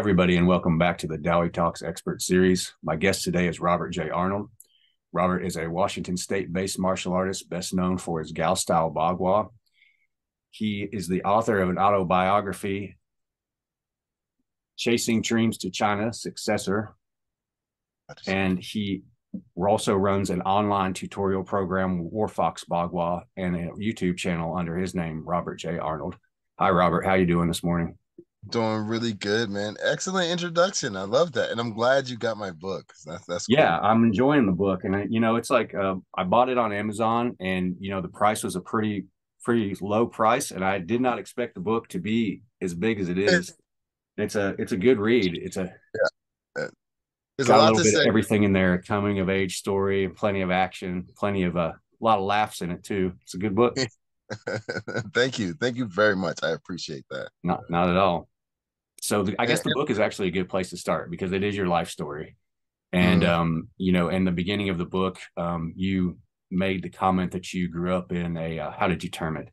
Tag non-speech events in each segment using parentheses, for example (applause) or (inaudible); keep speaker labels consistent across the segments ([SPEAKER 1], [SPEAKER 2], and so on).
[SPEAKER 1] everybody, and welcome back to the DAOI Talks Expert Series. My guest today is Robert Jay Arnold. Robert is a Washington State based martial artist, best known for his Gao style Bagua. He is the author of an autobiography, Chasing Dreams to China, Successor. And he also runs an online tutorial program, Warfox Bagua, and a YouTube channel under his name, Robert Jay Arnold. Hi, Robert. How are you doing this morning?
[SPEAKER 2] Doing really good, man. Excellent introduction. I love that, and I'm glad you got my book. That's that's
[SPEAKER 1] cool. yeah. I'm enjoying the book, and you know, it's like uh, I bought it on Amazon, and you know, the price was a pretty pretty low price, and I did not expect the book to be as big as it is. It's a it's a good read. It's a yeah. There's got a, lot a little bit everything in there. Coming of age story, plenty of action, plenty of uh, a lot of laughs in it too. It's a good book. (laughs) (laughs)
[SPEAKER 2] Thank you. Thank you very much. I appreciate that.
[SPEAKER 1] Not not at all. So the, I guess the book is actually a good place to start because it is your life story. And mm-hmm. um, you know, in the beginning of the book, um, you made the comment that you grew up in a uh, how did you term it?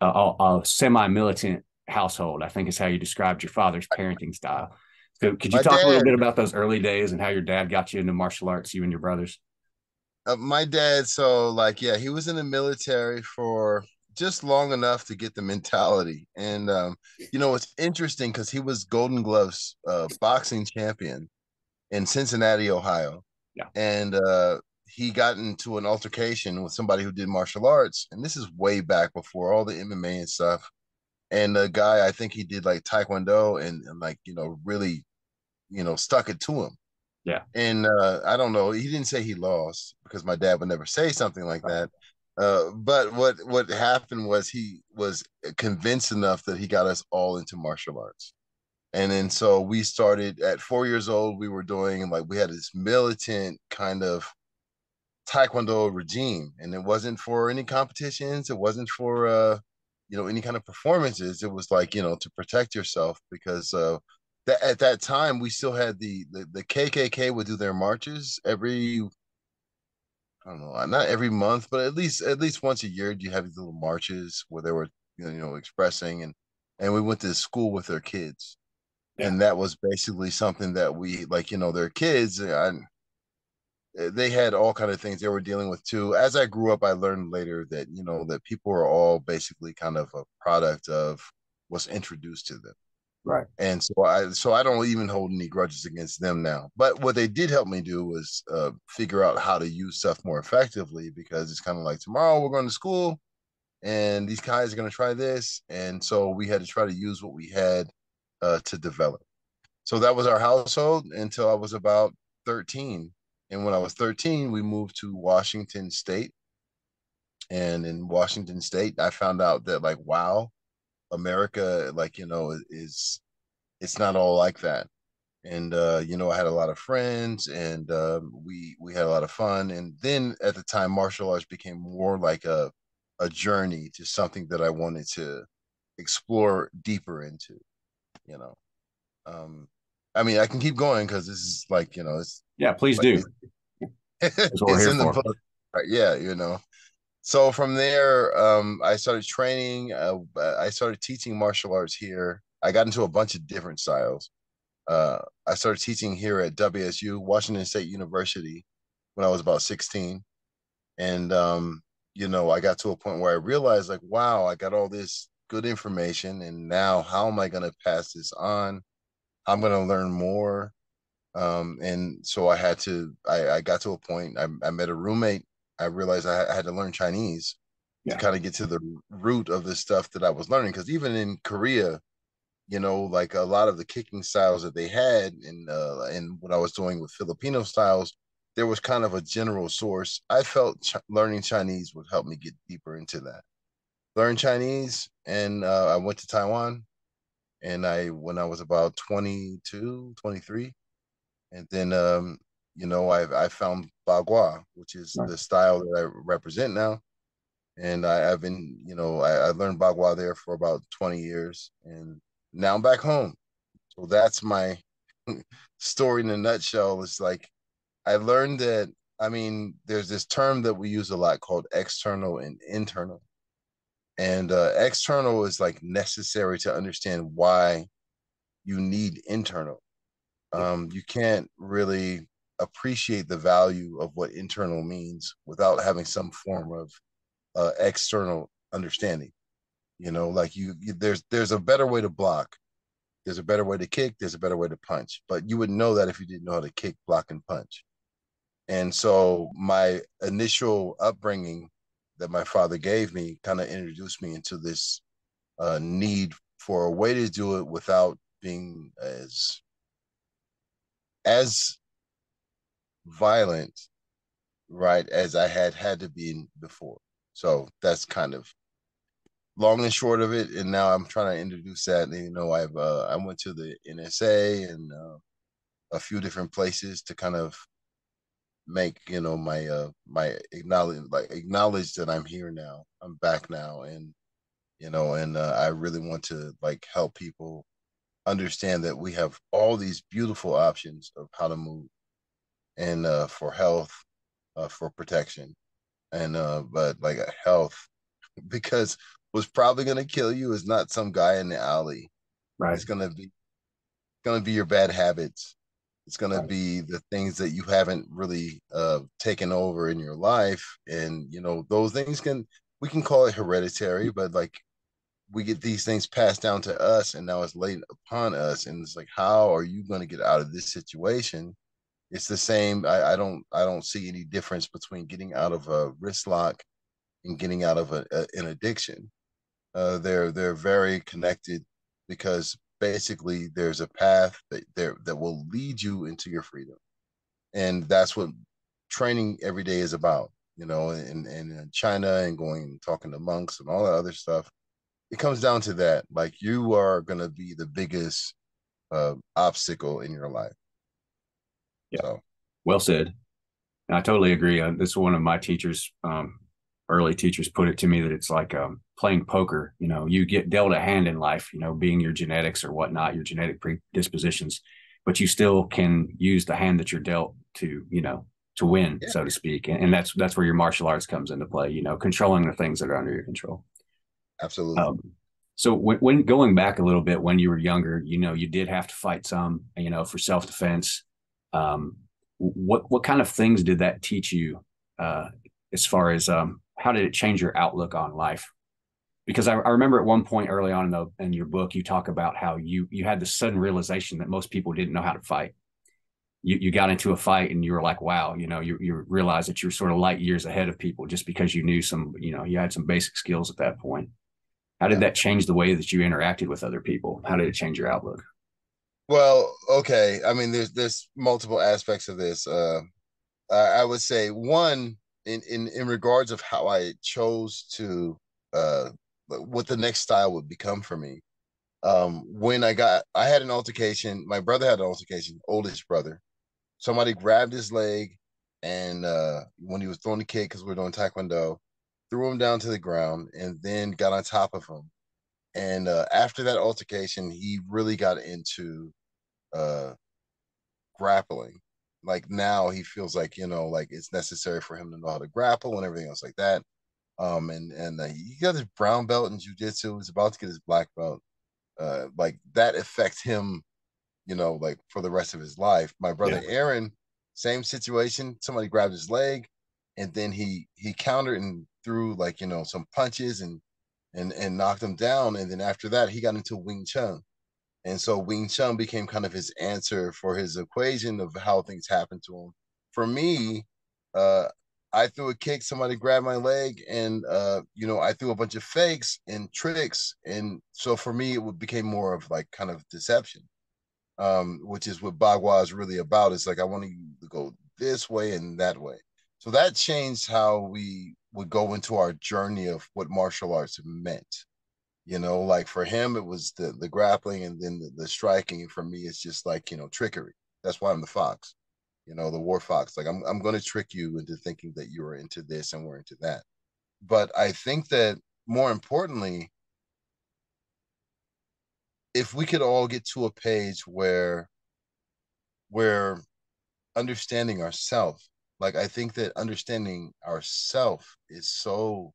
[SPEAKER 1] a, a semi-militant household. I think is how you described your father's parenting style. So could you my talk dad, a little bit about those early days and how your dad got you into martial arts, you and your brothers?
[SPEAKER 2] Uh, my dad, so like, yeah, he was in the military for just long enough to get the mentality. And um, you know, it's interesting because he was Golden Gloves uh, boxing champion in Cincinnati, Ohio.
[SPEAKER 1] Yeah.
[SPEAKER 2] And uh, he got into an altercation with somebody who did martial arts, and this is way back before all the MMA and stuff. And the guy, I think he did like Taekwondo and, and like you know really, you know, stuck it to him.
[SPEAKER 1] Yeah.
[SPEAKER 2] And uh, I don't know. He didn't say he lost because my dad would never say something like that. Uh, but what what happened was he was convinced enough that he got us all into martial arts, and then so we started at four years old. We were doing like we had this militant kind of taekwondo regime, and it wasn't for any competitions. It wasn't for uh, you know any kind of performances. It was like you know to protect yourself because uh, that at that time we still had the, the the KKK would do their marches every I don't know, uh, not every month, but at least at least once a year, you have these little marches where they were you know expressing and and we went to school with their kids, yeah. and that was basically something that we like. You know, their kids, uh, I, eh, they had all kind of things they were dealing with too. As I grew up, I learned later that you know that people are all basically kind of a product of what's introduced to them.
[SPEAKER 1] Right.
[SPEAKER 2] And so I so I don't even hold any grudges against them now. But what they did help me do was uh, figure out how to use stuff more effectively because it's kind of like tomorrow we're going to school and these guys are going to try this and so we had to try to use what we had uh, to develop. So that was our household until I was about 13. And when I was 13, we moved to Washington State. And in Washington State, I found out that like wow, America, like you know, is it's not all like that. And uh, you know, I had a lot of friends, and uh, we we had a lot of fun. And then at the time, martial arts became more like a a journey to something that I wanted to explore deeper into. You know, um, I mean, I can keep going because this is like you know, it's
[SPEAKER 1] yeah, please like,
[SPEAKER 2] do. (laughs) it's in the book. Yeah, you know so from there, um, I started training. Uh, I started teaching martial arts here. I got into a bunch of different styles. Uh, I started teaching here at WSU, Washington State University, when I was about 16. And, um, you know, I got to a point where I realized, like, wow, I got all this good information. And now, how am I going to pass this on? I'm going to learn more. Um, and so I had to, I, I got to a point, I, I met a roommate I realized I, had to learn Chinese yeah. to kind of get to the root of the stuff that I was learning. Because even in Korea, you know, like a lot of the kicking styles that they had, and uh, and what I was doing with Filipino styles, there was kind of a general source. I felt ch- learning Chinese would help me get deeper into that. Learn Chinese, and uh, I went to Taiwan, and I when I was about 22, 23, and then um, you know, I I found Bagua, which is right. the style that I represent now. And I, have been, you know, I, I learned Bagua there for about 20 years. And now I'm back home. So that's my (laughs) story in a nutshell. It's like I learned that, I mean, there's this term that we use a lot called external and internal. And uh, external is like necessary to understand why you need internal. Um, you can't really appreciate the value of what internal means without having some form of uh, external understanding. You know, like you, you, there's there's a better way to block. There's a better way to kick. There's a better way to punch. But you wouldn't know that if you didn't know how to kick, block, and punch. And so my initial upbringing that my father gave me kind of introduced me into this uh, need for a way to do it without being as as violent, right, as I had had to be before. So that's kind of long and short of it. And now I'm trying to introduce that. And, you know, I've uh, I went to the NSA and uh, a few different places to kind of make you know my uh my acknowledge like acknowledge that I'm here now. I'm back now, and you know, and uh, I really want to like help people understand that we have all these beautiful options of how to move and uh, for health, uh, for protection, and uh, but like a health, (laughs) because what's probably gonna kill you is not some guy in the alley. Right. It's gonna be gonna be your bad habits. It's gonna right. be the things that you haven't really uh, taken over in your life, and you know those things can we can call it hereditary, but like we get these things passed down to us and now it's laid upon us and it's like how are you going to get out of this situation it's the same I, I, don't i don't see any difference between getting out of a wrist lock and getting out of a, a, an addiction uh, they're they're very connected because basically there's a path that there that will lead you into your freedom and that's what training every day is about you know and, and in china and going and talking to monks and all that other stuff it comes down to that. Like you are gonna be the biggest uh, obstacle in your life.
[SPEAKER 1] Yeah. So. Well said. And I totally agree. Uh, this is one of my teachers, um, early teachers, put it to me that it's like um, playing poker. You know, you get dealt a hand in life. You know, being your genetics or whatnot, your genetic predispositions, but you still can use the hand that you're dealt to, you know, to win, yeah. so to speak. And, and that's that's where your martial arts comes into play. You know, controlling the things that are under your control.
[SPEAKER 2] Absolutely. Um,
[SPEAKER 1] so when, when, going back a little bit, when you were younger, you know, you did have to fight some, you know, for self defense. Um, what what kind of things did that teach you, uh, as far as um, how did it change your outlook on life? Because I, I remember at one point early on in the in your book, you talk about how you you had this sudden realization that most people didn't know how to fight. You, you got into a fight and you were like, wow, you know, you, you realize that you're sort of light years ahead of people just because you knew some, you know, you had some basic skills at that point. How did that change the way that you interacted with other people? How did it change your outlook?
[SPEAKER 2] Well, okay. I mean, there's there's multiple aspects of this. Uh, I would say one in in in regards of how I chose to uh what the next style would become for me. Um, when I got, I had an altercation. My brother had an altercation, oldest brother. Somebody grabbed his leg, and uh, when he was throwing the kick, because we are doing taekwondo, threw him down to the ground, and then got on top of him. And uh, after that altercation, he really got into uh, grappling. Like now, he feels like you know, like it's necessary for him to know how to grapple and everything else like that. Um, and and uh, he got his brown belt in jujitsu. He's about to get his black belt. Uh, like that affects him, you know, like for the rest of his life. My brother yeah. Aaron, same situation. Somebody grabbed his leg, and then he he countered and threw like you know some punches and and and knocked him down. And then after that, he got into Wing Chun, and so Wing Chun became kind of his answer for his equation of how things happen to him. For me, uh, I threw a kick, somebody grabbed my leg, and uh, you know I threw a bunch of fakes and tricks, and so for me it became more of like kind of deception, um, which is what Bagua is really about. It's like I want you to go this way and that way. So that changed how we would go into our journey of what martial arts meant. You know, like for him, it was the the grappling and then the, the striking. For me, it's just like you know trickery. That's why I'm the fox. You know, the Warfox. Like I'm I'm going to trick you into thinking that you are into this and we're into that. But I think that more importantly, if we could all get to a page where where understanding ourselves like i think that understanding ourself is so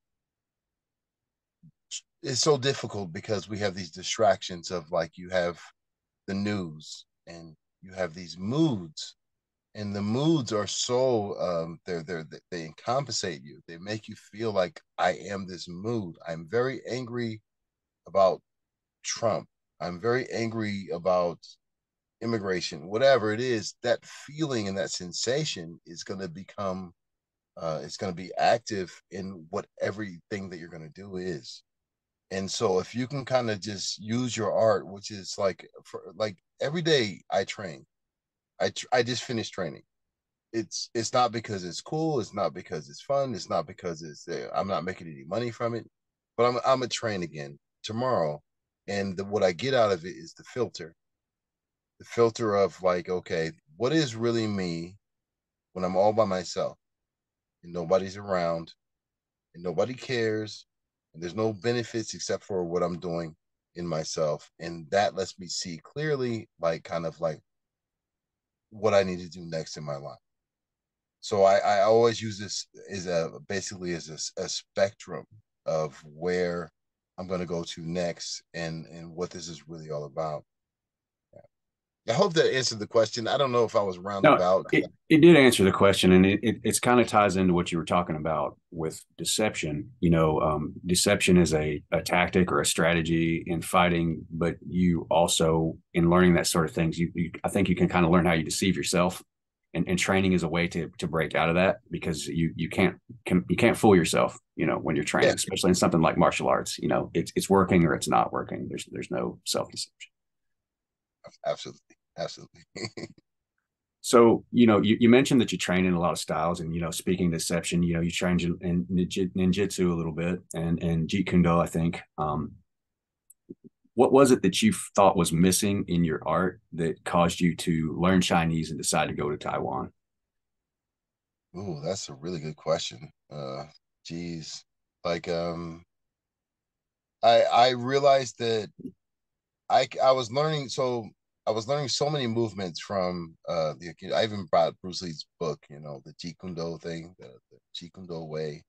[SPEAKER 2] is so difficult because we have these distractions of like you have the news and you have these moods and the moods are so um they're they're they encompassate you. They make you feel like i am this mood. I'm very angry about trump. I'm very angry about immigration whatever it is that feeling and that sensation is going to become uh it's going to be active in what everything that you're going to do is. And so if you can kind of just use your art which is like for like every day i train. I i just finished training. It's it's not because it's cool it's not because it's fun it's not because it's uh, i'm not making any money from it but i'm i'm a train again tomorrow and the, what i get out of it is the filter the filter of like okay what is really me when i'm all by myself and nobody's around and nobody cares and there's no benefits except for what I'm doing in myself. And that lets me see clearly, like kind of like what I need to do next in my life. So I, I always use this as a basically as a, a spectrum of where I'm going to go to next and and what this is really all about. I hope that answered the question. I don't know if I was roundabout.
[SPEAKER 1] No, it, it did answer the question, and it, it it's kind of ties into what you were talking about with deception. You know, um, deception is a, a tactic or a strategy in fighting, but you also in learning that sort of things, you, you I think you can kind of learn how you deceive yourself, and, and training is a way to to break out of that because you you can't can, you can't fool yourself. You know, when you're training, yeah. especially in something like martial arts, you know, it's it's working or it's not working. There's there's no self deception.
[SPEAKER 2] Absolutely. Absolutely. (laughs)
[SPEAKER 1] so you know you, you mentioned that you train in a lot of styles and you know speaking deception you know you train in ninjutsu a little bit and and jeet kune do i think. Um what was it that you thought was missing in your art that caused you to learn chinese and decide to go to taiwan?
[SPEAKER 2] Oh that's a really good question. Uh geez. Like um i i realized that i i was learning so I was learning so many movements from uh the I even brought Bruce Lee's book, you know, the Jeet Kune Do thing, the, the Jeet Kune Do way.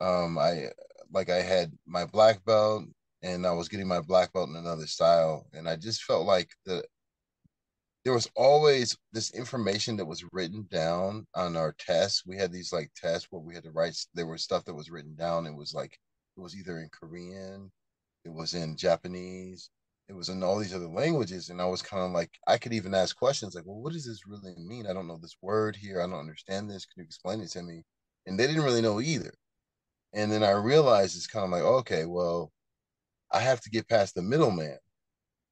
[SPEAKER 2] Um, I like I had my black belt and I was getting my black belt in another style, and I just felt like the there was always this information that was written down on our tests. We had these like tests where we had to write. There was stuff that was written down. It was like it was either in Korean, it was in Japanese, it was in all these other languages and i was kind of like i could even ask questions like well what does this really mean? I don't know this word here. I don't understand this. Can you explain it to me? And they didn't really know either. And then i realized it's kind of like okay well i have to get past the middleman.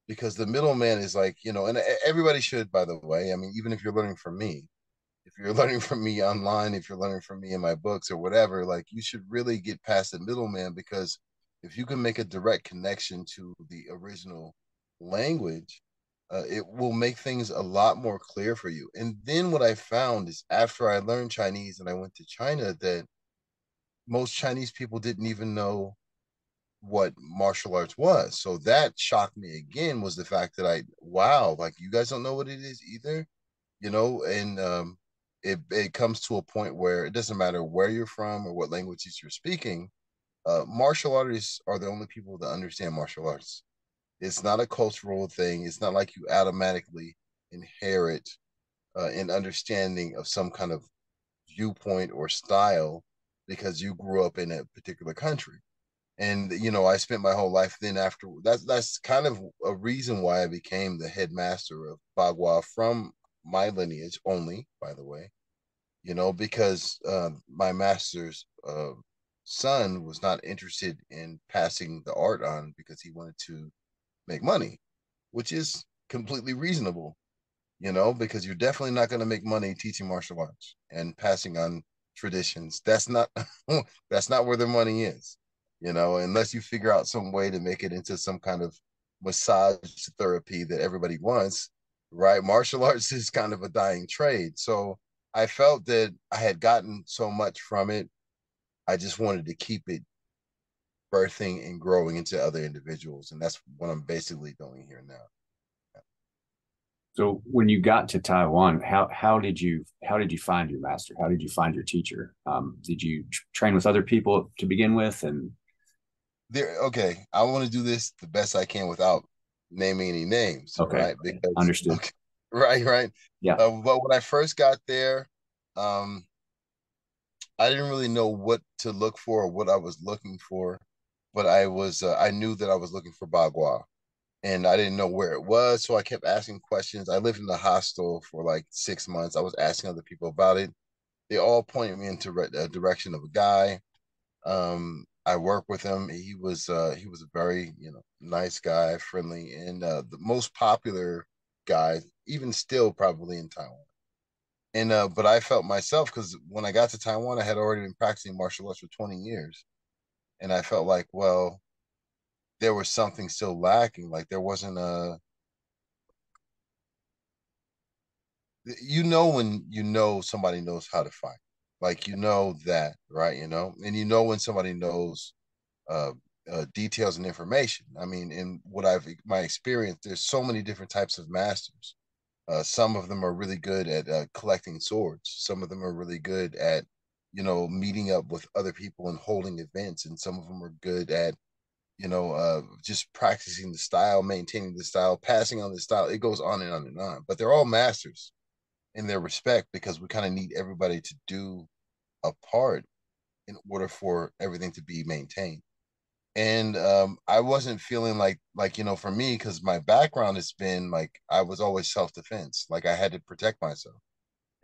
[SPEAKER 2] Because the middleman is like you know and everybody should by the way. I mean even if you're learning from me if you're (laughs) learning from me online if you're learning from me in my books or whatever like you should really get past the middleman because if you can make a direct connection to the original language, uh, it will make things a lot more clear for you. And then what I found is after I learned Chinese and I went to China, that most Chinese people didn't even know what martial arts was. So that shocked me again was the fact that I, wow, like you guys don't know what it is either, you know, and um, it, it comes to a point where it doesn't matter where you're from or what languages you're speaking uh, martial artists are the only people that understand martial arts. It's not a cultural thing. It's not like you automatically inherit uh, an understanding of some kind of viewpoint or style because you grew up in a particular country. And you know, I spent my whole life then after that's that's kind of a reason why I became the headmaster of Bagua from my lineage only, by the way. You know, because uh, my master's uh, son was not interested in passing the art on because he wanted to make money, which is completely reasonable, you know, because you're definitely not going to make money teaching martial arts and passing on traditions. That's not (laughs) that's not where the money is, you know, unless you figure out some way to make it into some kind of massage therapy that everybody wants, right? Martial (laughs) arts is kind of a dying trade. So I felt that I had gotten so much from it I just wanted to keep it birthing and growing into other individuals. And that's what I'm basically doing here now.
[SPEAKER 1] So when you got to Taiwan, how how did you how did you find your master? How did you find your teacher? Um, did you train with other people to begin with? And
[SPEAKER 2] there, okay, I want to do this the best I can without naming any names.
[SPEAKER 1] Okay.
[SPEAKER 2] Right.
[SPEAKER 1] Because, Understood. Okay, (laughs)
[SPEAKER 2] right. Right.
[SPEAKER 1] Yeah.
[SPEAKER 2] Uh, but when I first got there, um, I didn't really know what to look for or what I was looking for, but I was uh, I knew that I was looking for Bagua, and I didn't know where it was, so I kept asking questions. I lived in the hostel for like six months. I was asking other people about it. They all pointed me into a direction of a guy. Um, I worked with him. He was uh, he was a very you know nice guy, friendly, and uh, the most popular guy, even still probably in Taiwan. And uh, but I felt myself because when I got to Taiwan, I had already been practicing martial arts for 20 years. And I felt like, well, there was something still lacking. Like there wasn't a you know when you know somebody knows how to fight. Like you know that, right? You know, and you know when somebody knows uh, uh, details and information. I mean, in what I've my experience, there's so many different types of masters. Uh, some of them are really good at uh, collecting swords. Some of them are really good at, you know, meeting up with other people and holding events. And some of them are good at, you know, uh, just practicing the style, maintaining the style, passing on the style. It goes on and on and on. But they're all masters in their respect because we kind of need everybody to do a part in order for everything to be maintained and um, I wasn't feeling like like you know for me because my background has been like I was always self defense like I had to protect myself,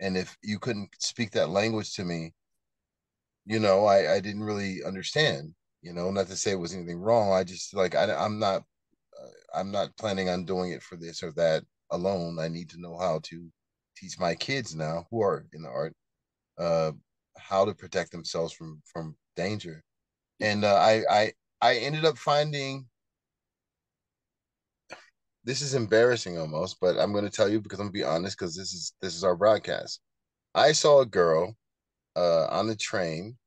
[SPEAKER 2] and if you couldn't speak that language to me, you know I I didn't really understand. You know, not to say it was anything wrong. I just like I I'm not uh, I'm not planning on doing it for this or that alone. I need to know how to teach my kids now who are in the art uh how to protect themselves from from danger and uh, I I I ended up finding this is embarrassing almost, but I'm going to tell you because I'm going to be honest because this is this is our broadcast. I saw a girl uh, on the train,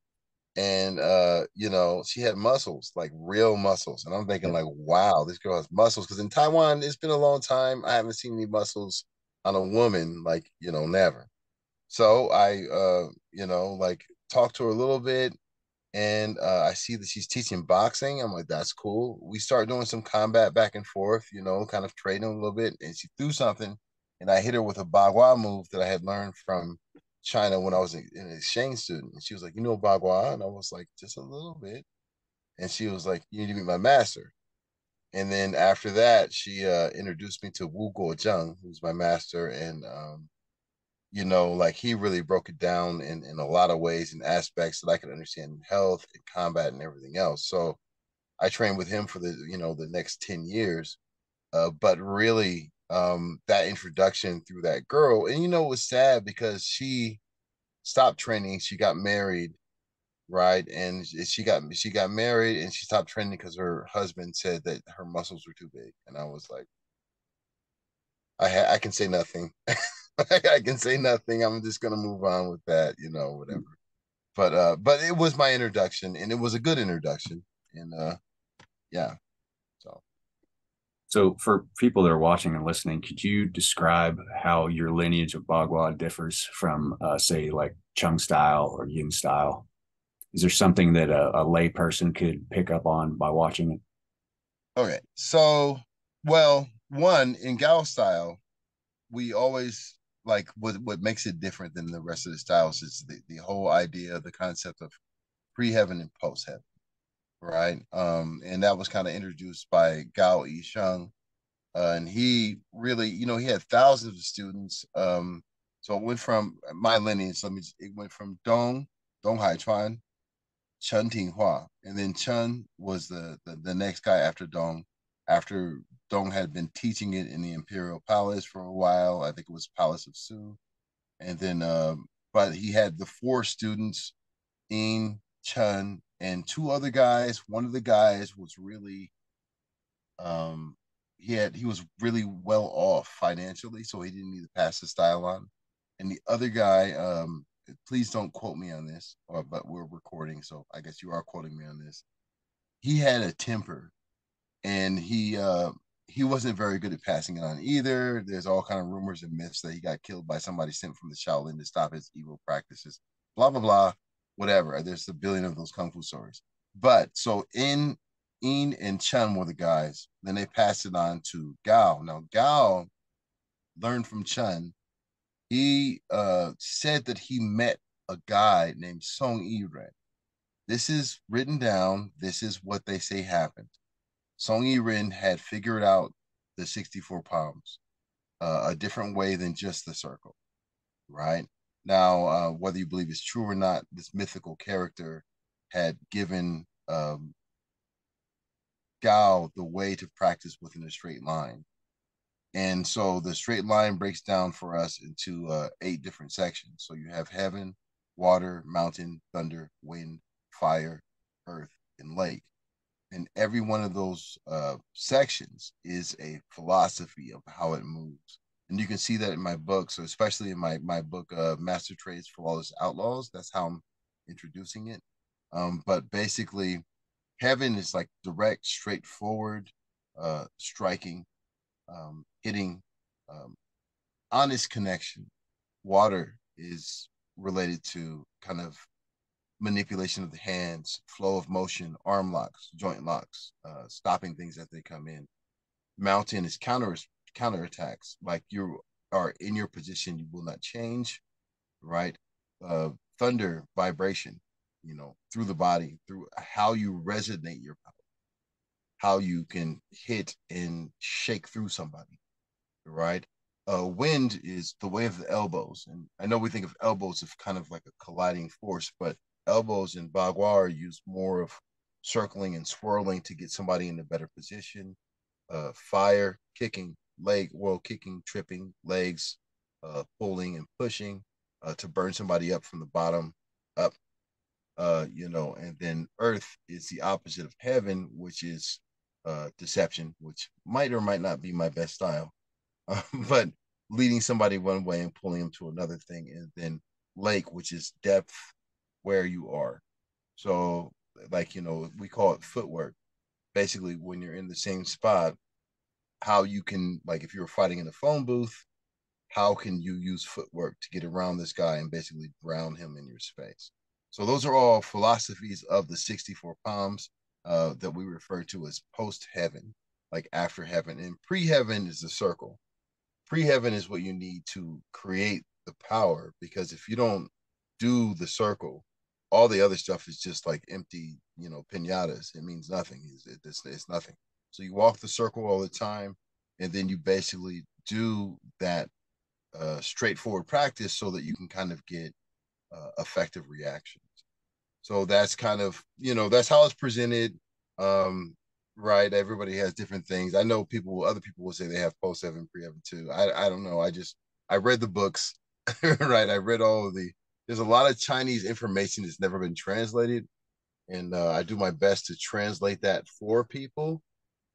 [SPEAKER 2] and uh, you know she had muscles, like real muscles, and I'm thinking like, wow, this girl has muscles. Because in Taiwan, it's been a long time. I haven't seen any muscles on a woman, like you know, never. So I, uh, you know, like talked to her a little bit, and uh, I see that she's teaching boxing. I'm like, that's cool. We start doing some combat back and forth, you know, kind of trading a little bit. And she threw something, and I hit her with a bagua move that I had learned from China when I was an exchange student. And she was like, you know bagua, and I was like, just a little bit. And she was like, you need to meet my master. And then after that, she uh, introduced me to Wu Guozheng, who's my master, and um, you know, like he really broke it down in, in a lot of ways and aspects that I could understand in health and combat and everything else. So I trained with him for the, you know, the next 10 years. Uh, but really, um, that introduction through that girl, and you know, it was sad because she stopped training, she got married, right? And she got she got married and she stopped training because her husband said that her muscles were too big. And I was like, I ha- I can say nothing. (laughs) (laughs) I can say nothing. I'm just gonna move on with that, you know, whatever. But uh, but it was my introduction, and it was a good introduction, and uh, yeah. So,
[SPEAKER 1] so for people that are watching and listening, could you describe how your lineage of Bagua differs from, uh, say, like Chung style or Yin style? Is there something that a, a lay person could pick up on by watching it?
[SPEAKER 2] Okay, so well, one in Gao style, we always like what what makes it different than the rest of the styles is the, the whole idea, of the concept of pre-heaven and post-heaven, right? Um, and that was kind of introduced by Gao Yisheng. Uh, and he really, you know, he had thousands of students. Um, so it went from my lineage, let me it went from Dong, Dong Haichuan, Cheng Tinghua, and then Cheng was the, the the next guy after Dong, after Dong had been teaching it in the Imperial Palace for a while. I think it was Palace of Su. And then, um, but he had the four students, In, Chun, and two other guys. One of the guys was really, um, he had he was really well off financially, so he didn't need to pass the style on. And the other guy, um, please don't quote me on this, or, but we're recording, so I guess you are quoting me on this. He had a temper and he uh, he wasn't very good at passing it on either. There's all kind of rumors and myths that he got killed by somebody sent from the Shaolin to stop his evil practices. Blah blah blah, whatever. There's a billion of those kung fu stories. But so in In and Chun were the guys. Then they passed it on to Gao. Now Gao learned from Chun. He uh, said that he met a guy named Song Yiren. This is written down. This is what they say happened. Song Yiren had figured out the 64 palms uh, a different way than just the circle, right? Now, uh, whether you believe it's true or not, this mythical character had given um, Gao the way to practice within a straight line. And so the straight line breaks down for us into uh, eight different sections. So you have heaven, water, mountain, thunder, wind, fire, earth, and lake. And every one of those uh, sections is a philosophy of how it moves. And you can see that in my book. So especially in my my book, uh, Master Trades for Lawless Outlaws, that's how I'm introducing it. Um, but basically, heaven is like direct, straightforward, uh, striking, um, hitting, um, honest connection. Water is related to kind of manipulation of the hands, flow of motion, arm locks, joint locks, uh, stopping things as they come in. Mountain is counter counterattacks. Like you are in your position, you will not change, right? Uh, thunder, vibration, you know, through the body, through how you resonate your power, how you can hit and shake through somebody, right? Uh, wind is the way of the elbows. And I know we think of elbows as kind of like a colliding force, but elbows in Bagua are used more of circling and swirling to get somebody in a better position. Uh, fire, kicking, leg, well, kicking, tripping, legs, uh, pulling and pushing uh, to burn somebody up from the bottom up uh, you know, and then earth is the opposite of heaven, which is uh, deception, which might or might not be my best style, (laughs) but leading somebody one way and pulling them to another thing, and then lake, which is depth where you are. So, like you know, we call it footwork. Basically, when you're in the same spot, how you can like if you're fighting in a phone booth, how can you use footwork to get around this guy and basically drown him in your space? So those are all philosophies of the 64 palms uh, that we refer to as post heaven, like after heaven. And pre heaven is the circle. Pre heaven is what you need to create the power because if you don't do the circle, all the other stuff is just like empty, you know, pinatas. It means nothing. It's, it's, it's nothing. So you walk the circle all the time, and then you basically do that uh, straightforward practice so that you can kind of get uh, effective reactions. So that's kind of, you know, that's how it's presented. Um, right. Everybody has different things. I know people, other people will say they have post heaven, pre heaven too. I, I don't know. I just, I read the books, (laughs) right? I read all of the, there's a lot of Chinese information that's never been translated. And uh, I do my best to translate that for people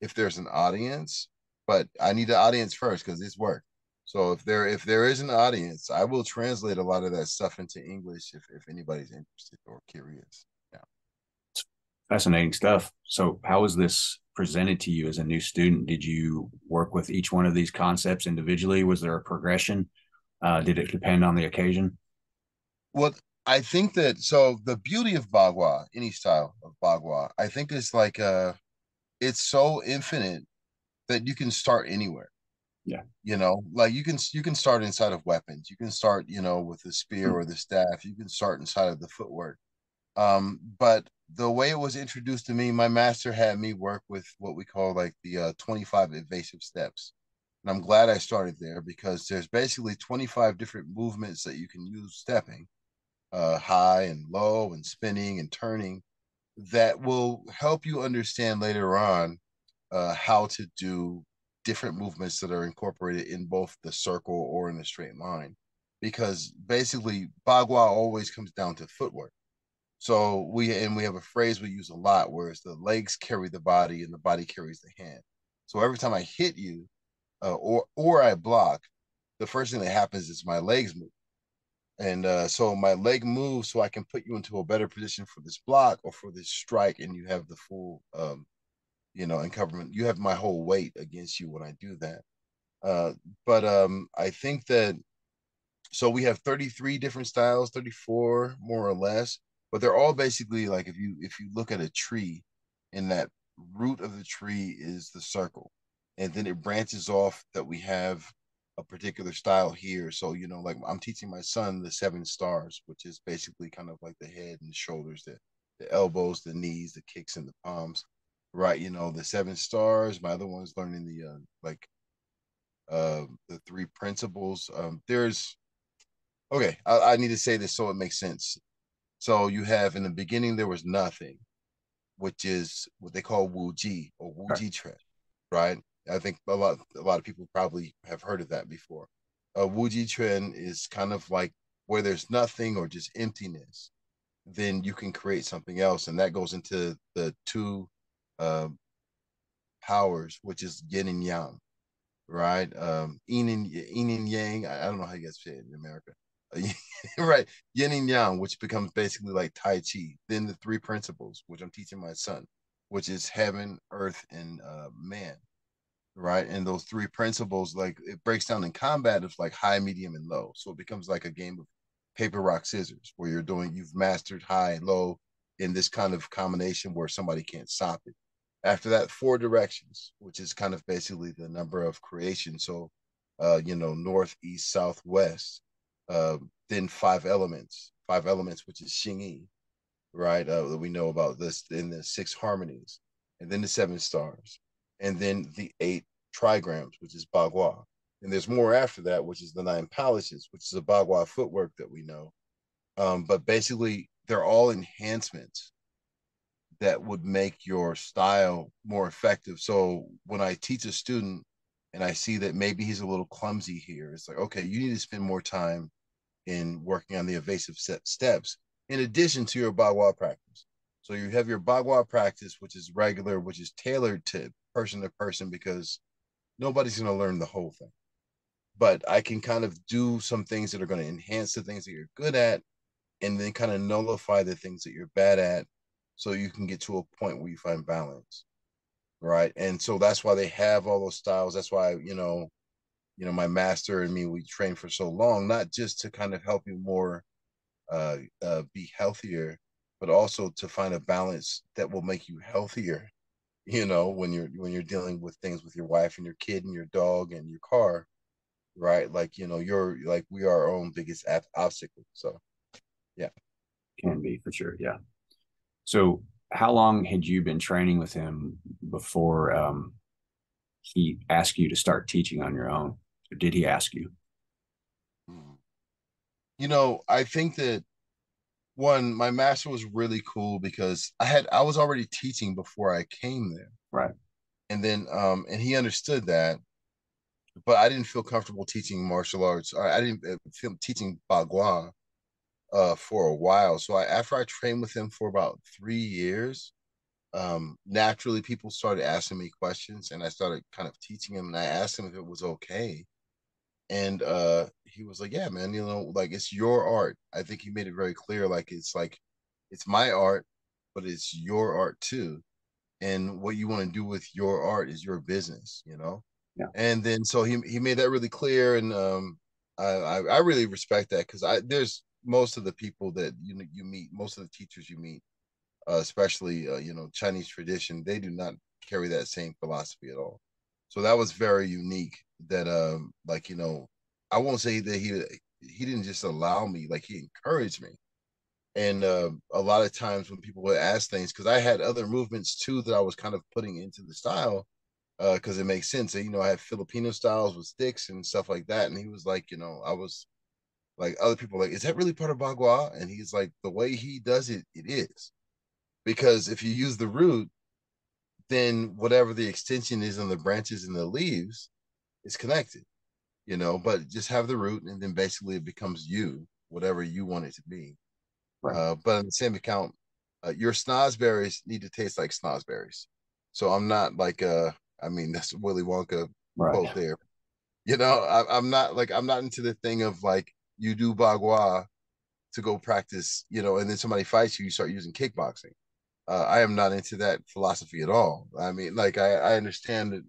[SPEAKER 2] if there's an audience, but I need the audience first because it's work. So if there if there is an audience, I will translate a lot of that stuff into English if, if anybody's interested or curious. Yeah.
[SPEAKER 1] Fascinating stuff. So how was this presented to you as a new student? Did you work with each one of these concepts individually? Was there a progression? Uh, did it depend on the occasion?
[SPEAKER 2] Well, I think that so the beauty of Bagua, any style of Bagua, I think is like uh it's so infinite that you can start anywhere.
[SPEAKER 1] Yeah.
[SPEAKER 2] You know like you can you can start inside of weapons. You can start you know with the spear mm-hmm. or the staff. You can start inside of the footwork. Um but the way it was introduced to me my master had me work with what we call like the uh, 25 evasive steps. And i'm glad i started there because there's basically 25 different movements that you can use stepping uh high and low and spinning and turning that will help you understand later on uh, how to do different movements that are incorporated in both the circle or in the straight line. Because basically bagua always comes down to footwork. So we and we have a phrase we use a lot where it's the legs carry the body and the body carries the hand. So every time i hit you uh, or or i block the first thing that happens is my legs move and uh, so my leg moves so i can put you into a better position for this block or for this strike and you have the full um, you know, and government, you have my whole weight against you when I do that. Uh, but um, I think that so we have 33 different styles, 34 more or less, but they're all basically like if you if you look at a tree and that root of the tree is the circle, and then it branches off that we have a particular style here. So you know, like I'm teaching my son the seven stars, which is basically kind of like the head and the shoulders, the the elbows, the knees, the kicks, and the palms. Right, you know, the seven stars. My other one's learning the uh, like uh, the three principles. Um, there's okay. I, I need to say this so it makes sense. So you have in the beginning there was nothing, which is what they call Wu Ji or Wu Ji trend, right? I think a lot a lot of people probably have heard of that before. A Wuji trend is kind of like where there's nothing or just emptiness, then you can create something else, and that goes into the two uh, powers, which is yin and yang, right? Um, yin and, yin and yang. I, I don't know how you guys say it in America. (laughs) right, yin and yang, which becomes basically like Tai Chi. Then the three principles, which I'm teaching my son, which is heaven, earth, and uh, man. Right, and those three principles, like it breaks down in combat it's like high, medium, and low. So it becomes like a game of paper, rock, scissors, where you're doing you've mastered high and low in this kind of combination where somebody can't stop it. After that, four directions, which is kind of basically the number of creation. So, uh, you know, north, east, south, west uh, then five elements, five elements, which is Xingyi, right? Uh, we know about this in the six harmonies, and then the seven stars, and then the eight trigrams, which is Bagua. And there's more after that, which is the nine palaces, which is a Bagua footwork that we know. Um, but basically, they're all enhancements that would make your style more effective. So when I teach a student and I see that maybe he's a little clumsy here, it's like, okay, you need to spend more time in working on the evasive steps in addition to your bagua practice. So you have your bagua practice, which is regular, which is tailored to person to person because nobody's going to learn the whole thing. But I can kind of do some things that are going to enhance the things that you're good at and then kind of nullify the things that you're bad at so you can get to a point where you find balance. Right. And so that's why they have all those styles. That's why, you know, you know my master and me we trained for so long not just to kind of help you more uh, uh, be healthier but also to find a balance that will make you healthier you know when you're when you're dealing with things with your wife and your kid and your dog and your car right? Like you know you're like we are our own biggest obstacle so yeah.
[SPEAKER 1] Can be for sure yeah. So how long had you been training with him before um, he asked you to start teaching on your own? Or did he ask you?
[SPEAKER 2] You know, I think that one, my master was really cool because I had I was already teaching before I came there.
[SPEAKER 1] Right.
[SPEAKER 2] And then um and he understood that, but I didn't feel comfortable teaching martial arts. I, I didn't uh, feel teaching Bagua uh for a while. So I after I trained with him for about three years, um naturally people started asking me questions and I started kind of teaching him and I asked him if it was okay and uh he was like yeah man you know like it's your art. I think he made it very clear like it's like it's my art but it's your art too. And what you want to do with your art is your business you know?
[SPEAKER 1] Yeah.
[SPEAKER 2] and then so he he made that really clear and um i i, I really respect that because i there's most of the people that you know you meet most of the teachers you meet uh, especially uh, you know chinese tradition they do not carry that same philosophy at all. So that was very unique that um like you know i won't say that he he didn't just allow me like he encouraged me. And uh, a lot of times when people would ask things because i had other movements too that i was kind of putting into the style because uh, it makes sense. And, you know i have filipino styles with sticks and stuff like that. And he was like you know i was like other people like is that really part of bagua? And he's like the way he does it it is. Because if you use the root then whatever the extension is on the branches and the leaves is connected, you know, but just have the root and then basically it becomes you, whatever you want it to be. Right. Uh, but on the same account, uh, your snozberries need to taste like snozberries. So I'm not like, uh, I mean, (laughs) that's Willy Wonka right. quote there. You know, I, am not like, I'm not into the thing of like, you do bagua to go practice, you know, and then somebody fights you, you start using kickboxing. Uh, I am not into that philosophy at all. I mean, like, I, I understand that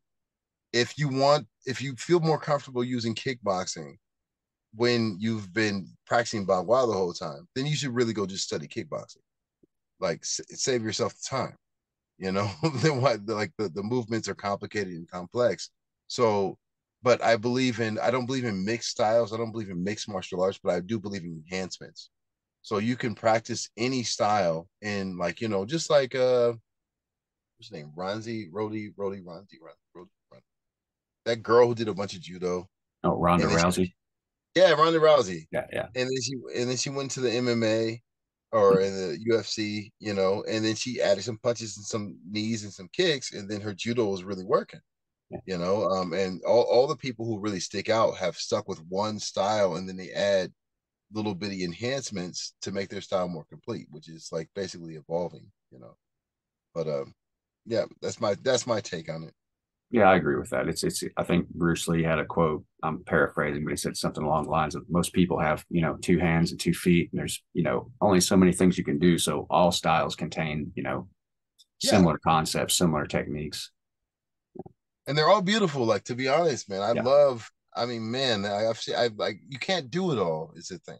[SPEAKER 2] if you want if you feel more comfortable using kickboxing when you've been practicing Bagua the whole time, then you should really go just study kickboxing. Like save yourself the time, you know, (laughs) then what like the, the movements are complicated and complex. So, but I believe in I don't believe in mixed styles. I don't believe in mixed martial arts, but I do believe in enhancements. So you can practice any style and like, you know, just like uh what's his name? Ronzi, Rody, Rody, Ronzi, Rody, That girl who did a bunch of judo.
[SPEAKER 1] Oh, Ronda Rousey.
[SPEAKER 2] She, yeah, Ronda Rousey.
[SPEAKER 1] Yeah, yeah.
[SPEAKER 2] And then she and then she went to the MMA or in the UFC, you know, and then she added some punches and some knees and some kicks, and then her judo was really working. Yeah. You know, um, and all, all the people who really stick out have stuck with one style and then they add little bitty enhancements to make their style more complete, which is like basically evolving, you know. But um yeah, that's my that's my take on it.
[SPEAKER 1] Yeah, I agree with that. It's it's. I think Bruce Lee had a quote. I'm paraphrasing, but he said something along the lines of most people have you know two hands and two feet, and there's you know only so many things you can do. So all styles contain you know similar yeah. concepts, similar techniques,
[SPEAKER 2] and they're all beautiful. Like to be honest, man, I yeah. love. I mean, man, I, I've seen. I like you can't do it all. Is the thing.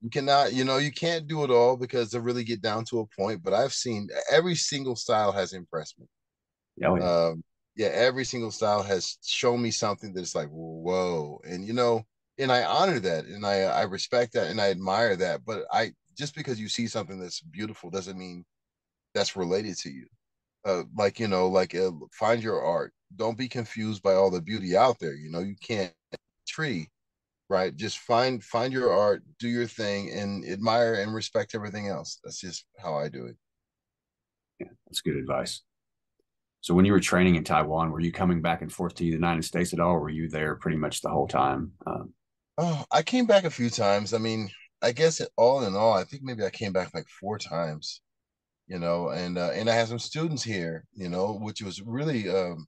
[SPEAKER 2] You cannot, you know, you can't do it all because they really get down to a point. But I've seen every single style has impressed me. Oh, yeah. Um, yeah, every single style has shown me something that's like, whoa. And you know, and I honor that and I I respect that and I admire that. But I just because you see something that's beautiful doesn't mean that's related to you. Uh, like you know, like uh, find your art. Don't be confused by all the beauty out there. You know, you can't tree, right? Just find find your art, do your thing, and admire and respect everything else. That's just how I do it.
[SPEAKER 1] Yeah, that's good advice. So when you were training in Taiwan, were you coming back and forth to the United States at all? were you there pretty much the whole time? Um,
[SPEAKER 2] oh, I came back a few times. I mean, I guess it, all in all, I think maybe I came back like four times, you know, and uh, and I had some students here, you know, which was really um,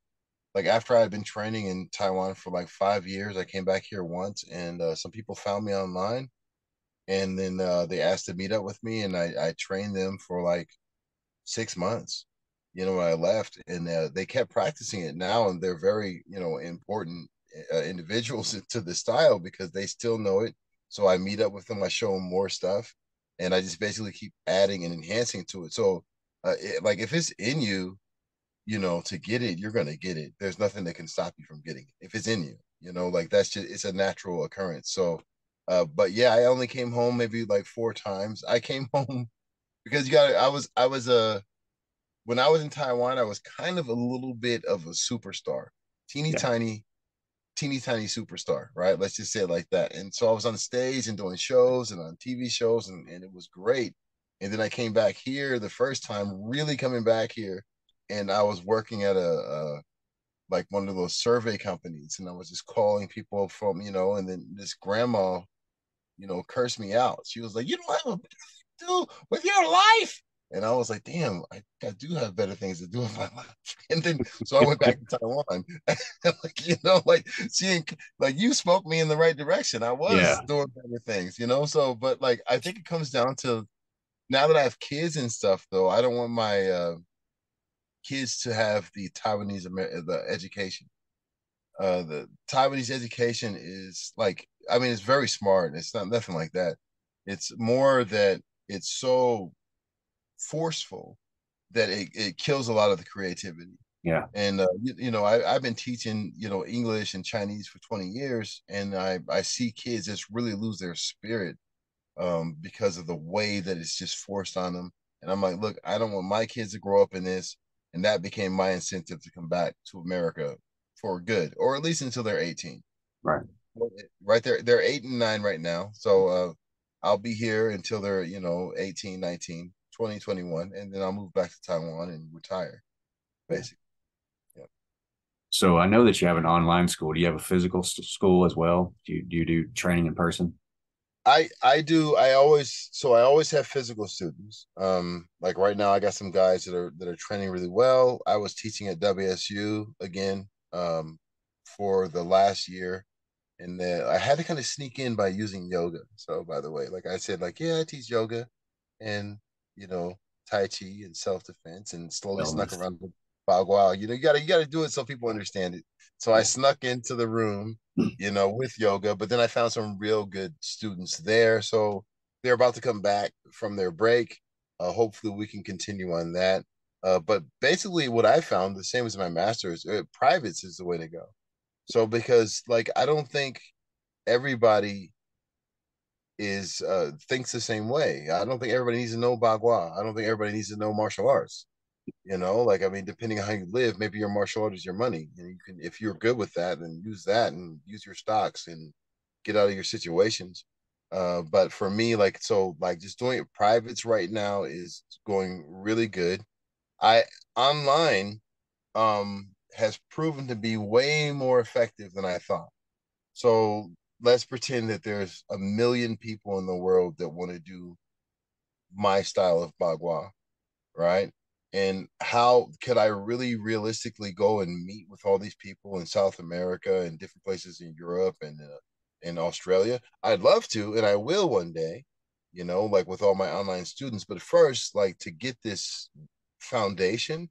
[SPEAKER 2] like after I had been training in Taiwan for like five years, I came back here once, and uh, some people found me online, and then uh, they asked to meet up with me, and I, I trained them for like six months you know, when I left, and uh, they kept practicing it now, and they're very, you know, important uh, individuals (laughs) to the style because they still know it. So I meet up with them, I show them more stuff, and I just basically keep adding and enhancing to it. So, uh, it, like if it's in you, you know, to get it, you're gonna get it. There's nothing that can stop you from getting it if it's in you. You know, like that's just it's a natural occurrence. So, uh, but yeah, I only came home maybe like four times. I came (laughs) home because you got I was I was a uh, when I was in Taiwan, I was kind of a little bit of a superstar, teeny yeah. tiny, teeny tiny superstar, right? Let's just say it like that. And so I was on stage and doing shows and on TV shows, and, and it was great. And then I came back here the first time, really coming back here, and I was working at a, a like one of those survey companies, and I was just calling people from, you know, and then this grandma, you know, cursed me out. She was like, "You don't have a do with your life." And I was like, damn, I, I do have better things to do with my (laughs) life. And then so I went back to Taiwan. (laughs) like, you know, like seeing like you spoke me in the right direction. I was yeah. doing better things, you know. So, but like I think it comes down to now that I have kids and stuff, though, I don't want my uh kids to have the Taiwanese Amer- the education. Uh the Taiwanese education is like I mean it's very smart. It's not nothing like that. It's more that it's so forceful that it, it kills a lot of the creativity.
[SPEAKER 1] Yeah.
[SPEAKER 2] And, uh, you, you, know, I, I've been teaching, you know, English and Chinese for 20 years, and I, I see kids just really lose their spirit um, because of the way that it's just forced on them. And I'm like, look, I don't want my kids to grow up in this. And that became my incentive to come back to America for good, or at least until they're 18.
[SPEAKER 1] Right.
[SPEAKER 2] Right there. They're eight and nine right now. So uh, I'll be here until they're, you know, 18, 19. 2021, and then I'll move back to Taiwan and retire, basically. Yeah.
[SPEAKER 1] So I know that you have an online school. Do you have a physical school as well? Do you do you do training in person?
[SPEAKER 2] I I do. I always so I always have physical students. Um, like right now, I got some guys that are that are training really well. I was teaching at WSU again um, for the last year, and then I had to kind of sneak in by using yoga. So by the way, like I said, like yeah, I teach yoga, and you know, Tai Chi and self defense and slowly snuck around the Bagua. You know, you gotta you gotta do it so people understand it. So I snuck into the room, (clears throat) you know, with yoga, but then I found some real good students there. So they're about to come back from their break. Uh, hopefully we can continue on that. Uh, but basically, what I found the same as my master's, uh, privates is the way to go. So because like I don't think everybody is uh thinks the same way. I don't think everybody needs to know Bagua. I don't think everybody needs to know martial arts. You know, like I mean, depending on how you live, maybe your martial art is your money, and you can, if you're good with that, then use that and use your stocks and get out of your situations. Uh, but for me, like so, like just doing it privates right now is going really good. I online um has proven to be way more effective than I thought. So let's pretend that there's a million people in the world that want to do my style of bagua, right? And how could I really realistically go and meet with all these people in South America and different places in Europe and uh, in Australia? I'd love to, and I will one day, you know, like with all my online students. But first, like to get this foundation,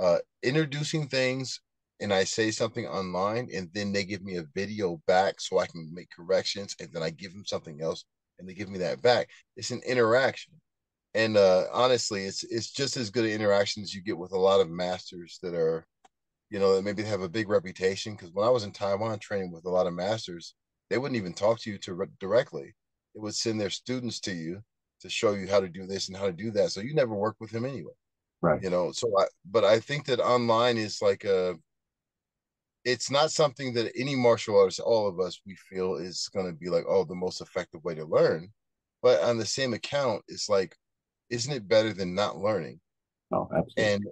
[SPEAKER 2] uh, introducing things and I say something online and then they give me a video back so I can make corrections and then I give them something else and they give me that back. It's an interaction. And uh, honestly, it's it's just as good an interaction as you get with a lot of masters that are, you know, that maybe have a big reputation. Because when I was in Taiwan training with a lot of masters, they wouldn't even talk to you to directly. They would send their students to you to show you how to do this and how to do that. So you never work with them anyway.
[SPEAKER 1] Right.
[SPEAKER 2] You know, so I, but I think that online is like a, it's not something that any martial artist, all of us, we feel is going to be like, oh, the most effective way to learn. But on the same account, it's like, isn't it better than not learning?
[SPEAKER 1] Oh, absolutely.
[SPEAKER 2] And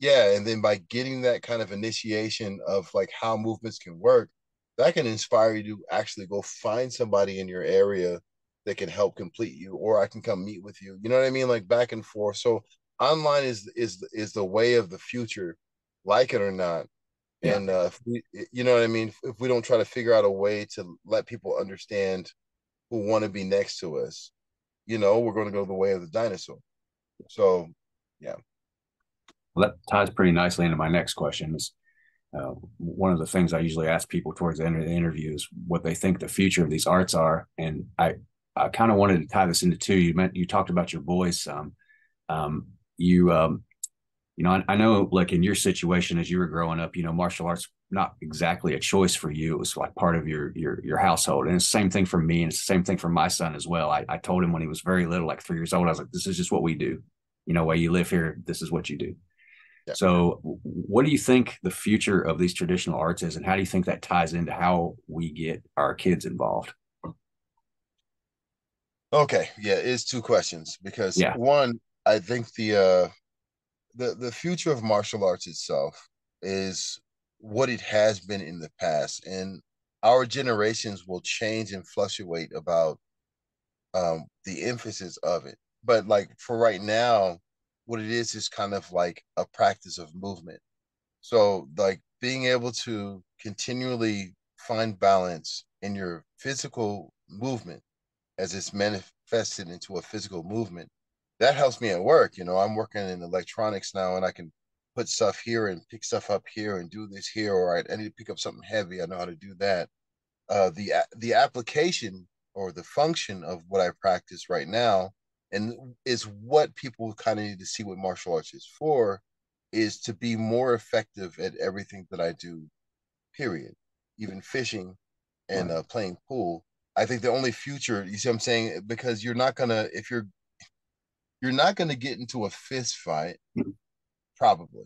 [SPEAKER 2] yeah, and then by getting that kind of initiation of like how movements can work, that can inspire you to actually go find somebody in your area that can help complete you, or I can come meet with you. You know what I mean? Like back and forth. So online is is is the way of the future, like it or not. Yeah. And uh, if we, you know what I mean, if we don't try to figure out a way to let people understand who want to be next to us, you know, we're going to go the way of the dinosaur. So, yeah.
[SPEAKER 1] Well, that ties pretty nicely into my next question. Is uh, one of the things I usually ask people towards the end of the interview is what they think the future of these arts are, and I I kind of wanted to tie this into two. You meant you talked about your boys some. Um, you um, you know, I, I, know like in your situation as you were growing up, you know, martial arts not exactly a choice for you. It was like part of your your your household. And it's the same thing for me, and it's the same thing for my son as well. I, I told him when he was very little, like three years old, I was like, this is just what we do. You know, while you live here, this is what you do. Yeah. So, what do you think the future of these traditional arts is, and how do you think that ties into how we get our kids involved?
[SPEAKER 2] Okay, yeah, it's two questions because yeah. one, I think the uh the the future of martial arts itself is what it has been in the past and our generations will change and fluctuate about um the emphasis of it. But like for right now what it is is kind of like a practice of movement. So like being able to continually find balance in your physical movement as it's manifested into a physical movement that helps me at work. You know, I'm working in electronics now and I can put stuff here and pick stuff up here and do this here, or I, I need to pick up something heavy. I know how to do that. Uh, the the application or the function of what I practice right now, and is what people kind of need to see what martial arts is for, is to be more effective at everything that I do. Period. Even fishing and uh, playing pool. I think the only future, you see what I'm saying? Because you're not gonna if you're you're not going to get into a fist fight, hmm. probably.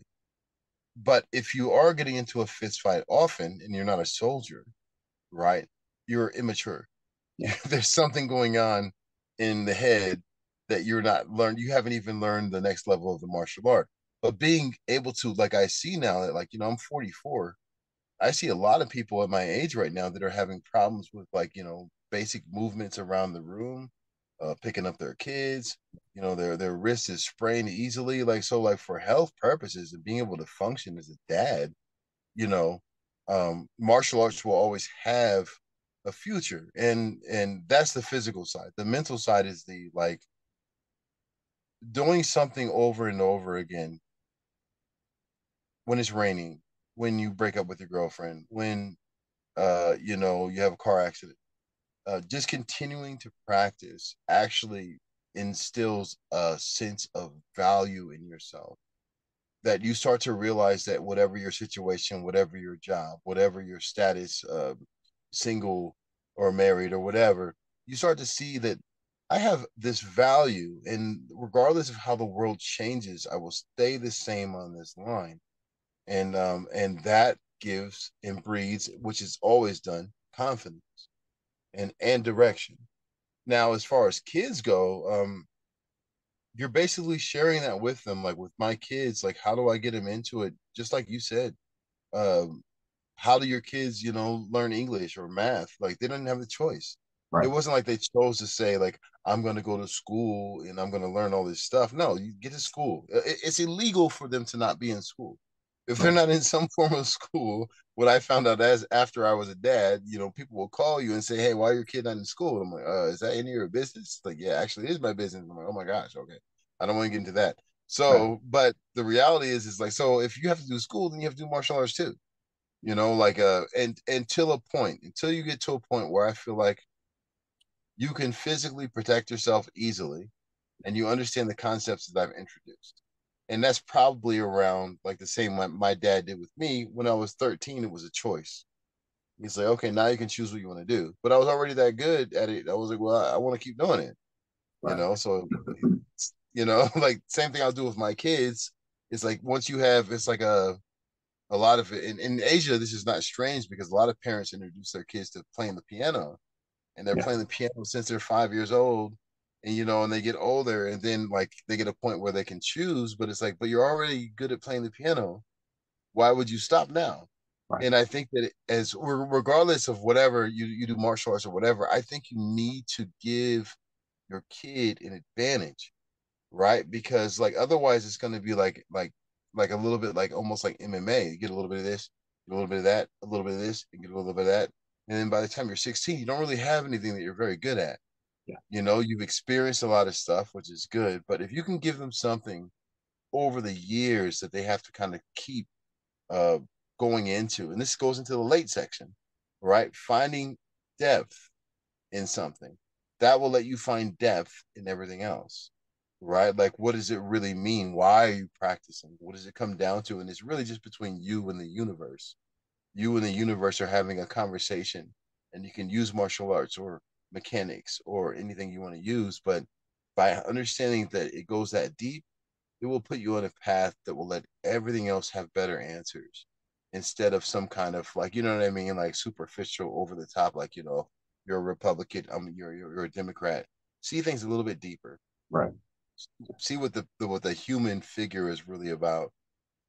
[SPEAKER 2] But if you are getting into a fist fight often and you're not a soldier, right, you're immature. (laughs) Yeah. There's something going on in the head that you're not learned. You haven't even learned the next level of the martial art. But being able to, like I see now that, like, you know, I'm 44. I see a lot of people at my age right now that are having problems with, like, you know, basic movements around the room uh, picking up their kids. You know, their their wrist is sprained easily. Like so, like for health purposes and being able to function as a dad, you know, um, martial arts will always have a future, and and that's the physical side. The mental side is the like doing something over and over again when it's raining, when you break up with your girlfriend, when uh, you know, you have a car accident uh, just continuing to practice actually instills a sense of value in yourself. That you start to realize that whatever your situation, whatever your job, whatever your status, uh, single or married or whatever, you start to see that I have this value, and regardless of how the world changes, I will stay the same on this line, and um, and that gives and breeds, which is always done, confidence and and direction. Now, as far as kids go, um, you're basically sharing that with them. Like with my kids, like how do I get them into it? Just like you said, um, how do your kids, you know, learn English or math? Like they didn't have the choice. Right. It wasn't like they chose to say like I'm going to go to school and I'm going to learn all this stuff. No, you get to school. It's illegal for them to not be in school. If they're not in some (laughs) form of school, what I found out as after I was a dad, you know, people will call you and say, "Hey, why are your kid not in school?" I'm like, uh, "Is that any of your business?" Like, yeah, actually, it is my business. I'm like, "Oh my gosh, okay." I don't want to get into that. So, right. but the reality is, is like, so if you have to do school, then you have to do martial arts too. You know, like, uh, and until a point, until you get to a point where I feel like you can physically protect yourself easily, and you understand the concepts that I've introduced and that's probably around like the same my, my dad did with me when i was 13 it was a choice. He's like okay now you can choose what you want to do. But i was already that good at it. I was like well i, I want to keep doing it right. (laughs) you know? So you know like same thing i'll do with my kids. It's like once you have it's like a a lot of it in, in asia this is not strange because a lot of parents introduce their kids to playing the piano and they're yeah. playing the piano since they're five years old and you know, and they get older, and then like they get a point where they can choose, but it's like, but you're already good at playing the piano. Why would you stop now? Right. And I think that as regardless of whatever you you do martial arts or whatever, I think you need to give your kid an advantage, right? Because like otherwise, it's going to be like like like a little bit like almost like MMA. You get a little bit of this, a little bit of that, a little bit of this, and get a little bit of that, and then by the time you're 16, you don't really have anything that you're very good at. Yeah. You know, you've experienced a lot of stuff, which is good. But if you can give them something over the years that they have to kind of keep uh, going into, and this goes into the late section, right? Finding depth in something that will let you find depth in everything else, right? Like, what does it really mean? Why are you practicing? What does it come down to? And it's really just between you and the universe. You and the universe are having a conversation, and you can use martial arts or mechanics or anything you want to use. But by understanding that it goes that deep, it will put you on a path that will let everything else have better answers instead of some kind of like, you know what I mean? Like superficial over the top, like, you know, you're a Republican, I mean, you're, you're, you're a Democrat. See things a little bit deeper.
[SPEAKER 1] Right.
[SPEAKER 2] See what the, the what the human figure is really about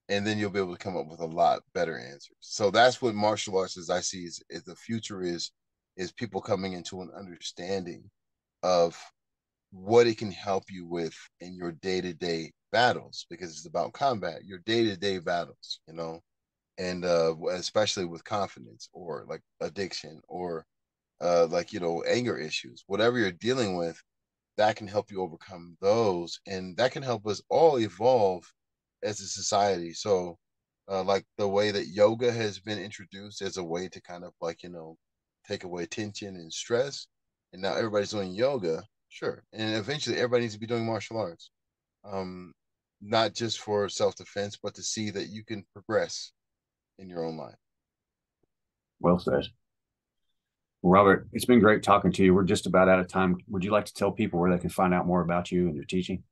[SPEAKER 2] and then you'll be able to come up with a lot better answers. So that's what martial arts, as I see, is, is the future is is people coming into an understanding of what it can help you with in your day-to-day battles because it's about combat your day-to-day battles you know? And uh especially with confidence or like addiction or uh like you know anger issues whatever you're dealing with that can help you overcome those and that can help us all evolve as a society. So uh, like the way that yoga has been introduced as a way to kind of like you know take away tension and stress. And now everybody's doing yoga, sure. And eventually everybody needs to be doing martial arts. Um, not just for self-defense, but to see that you can progress in your own life.
[SPEAKER 1] Well said. Robert, it's been great talking to you. We're just about out of time. Would you like to tell people where they can find out more about you and your teaching?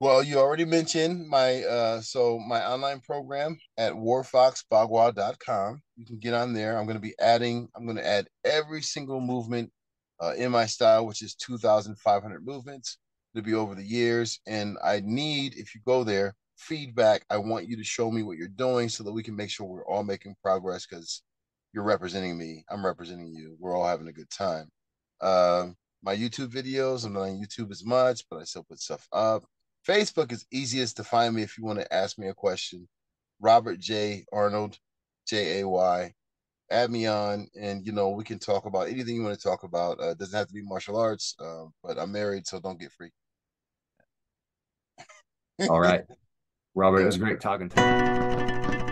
[SPEAKER 2] Well, you already mentioned my uh so my online program at warfoxbagua.com. You can get on there. I'm going to be adding I'm going to add every single movement uh, in my style, which is 2,500 movements to be over the years. And I need, if you go there, feedback. I want you to show me what you're doing so that we can make sure we're all making progress because you're representing me. I'm representing you. We're all having a good time. Uh, my YouTube videos, I'm not on YouTube as much, but I still put stuff up. Facebook is easiest to find me if you want to ask me a question. Robert Jay Arnold, J A Y. Add me on, and you know we can talk about anything you want to talk about. Uh, doesn't have to be martial arts, uh, but I'm married, so don't get free.
[SPEAKER 1] All right, (laughs) Robert, it was great talking to you.